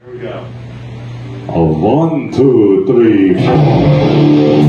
Here we go. A one, two, three, four.